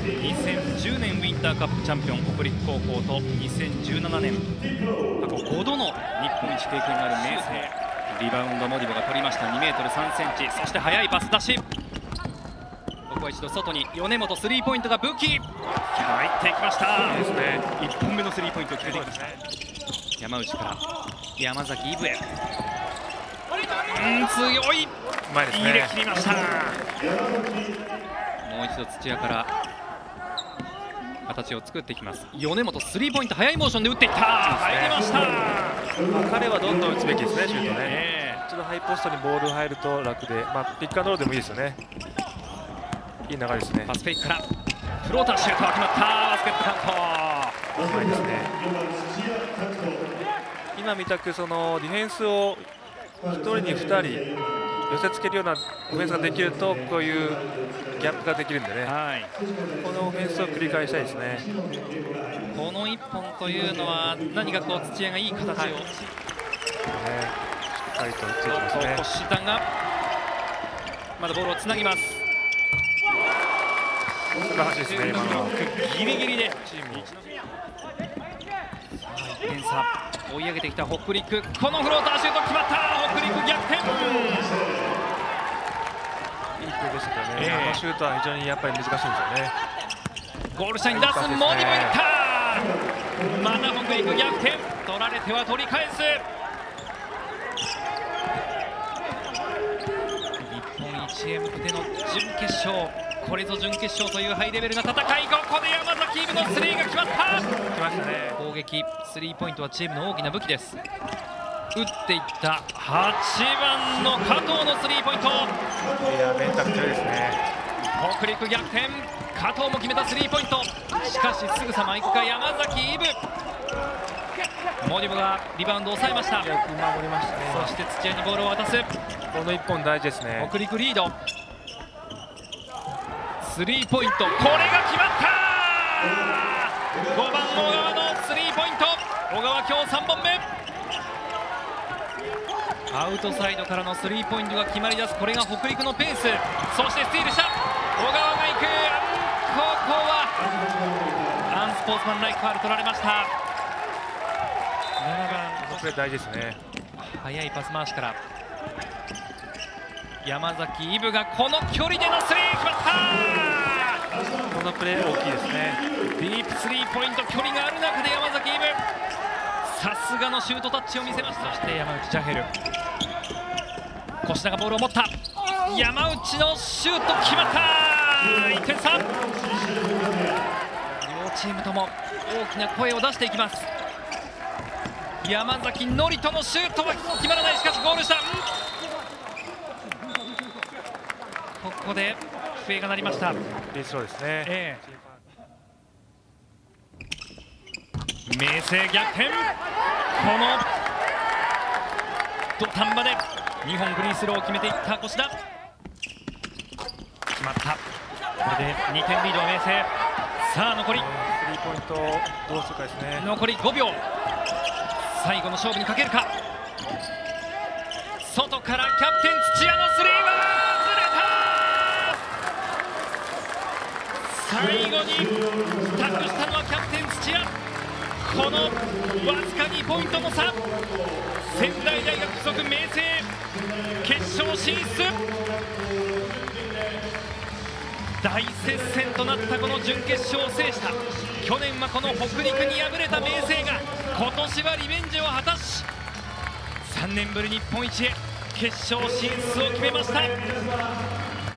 2010年ウィンターカップチャンピオン北陸高校と2017年過去5度の日本一経験がある明星リバウンドモディボが取りました 2m3cm そして速いパス出し。ここは一度外に米本スリーポイントが武器。入っていきました。ですね。1本目のスリーポイントを決めていきました。山内から山崎イブへ。うん強い、うまいですね。入れ切りました。もう一度土屋から形を作っていきます。米本スリーポイント速いモーションで打っていった。入りました、まあ彼はどんどん打つべきですね。シュートねえ一度ハイポストにボール入ると楽でまあピックアンドロールでもいいですよね。いい流れですね。えパスフェイクから。フローターシュートが決まった。バスケットカウントうまいですね。今見たくそのディフェンスを1人に2人寄せつけるようなオフェンスができるとこういうギャップができるんでね。はい。このオフェンスを繰り返したいですね。この1本というのは何かこう土屋がいい形を、はい。ねしっかりと打っていきますね。腰田が。まだボールをつなぎます。素晴ですね今のは。ギリギリでチームを。1点差追い上げてきた北陸。このフローターシュート決まった。北陸逆転。いいプレーでしたけどね、ええ。あのシュートは非常にやっぱり難しいんですよね。ゴール下に出すモディもいった。また北陸逆転。取られては取り返す。日本一へ向けての準決勝これぞ準決勝というハイレベルな戦い。ここで山崎イブのスリーが決まった。来ましたね。攻撃スリーポイントはチームの大きな武器です。打っていった8番の加藤のスリーポイント。いやメンタル強いですね。北陸逆転加藤も決めたスリーポイント。しかしすぐさま行くか山崎イブ。モディボがリバウンドを抑えました。守りましたね。そして土屋にボールを渡す。この1本大事ですね。北陸リードスリーポイント。これが決まった5番小川のスリーポイント。小川今日3本目。アウトサイドからのスリーポイントが決まりだす。これが北陸のペース。そしてスティールした。小川が行く。ここはアンスポーツマンライクファウル取られました。7番このプレー大事ですね。速いパス回しから山崎イブがこの距離でのスリー決まった！このプレー大きいですね。ディープスリーポイント距離がある中で山崎イブ。さすがのシュートタッチを見せました。そして山内ジャヘル。越田がボールを持った。山内のシュート決まった！1点差！両チームとも大きな声を出していきます。山崎ノリとのシュートは決まらない。しかしゴールしたここで笛が鳴りました。スローですね。ええ。明星逆転。この土壇場で2本フリースローを決めていった越田。決まった。これで2点リード明星さあ残り。スリーポイントをどうするかですね。残り5秒。最後の勝負にかけるか。外からキャプテン最後に託したのはキャプテン土屋。このわずか2ポイントの差。仙台大学附属明星決勝進出。大接戦となったこの準決勝を制した。去年はこの北陸に敗れた明星が今年はリベンジを果たし3年ぶり日本一へ決勝進出を決めました。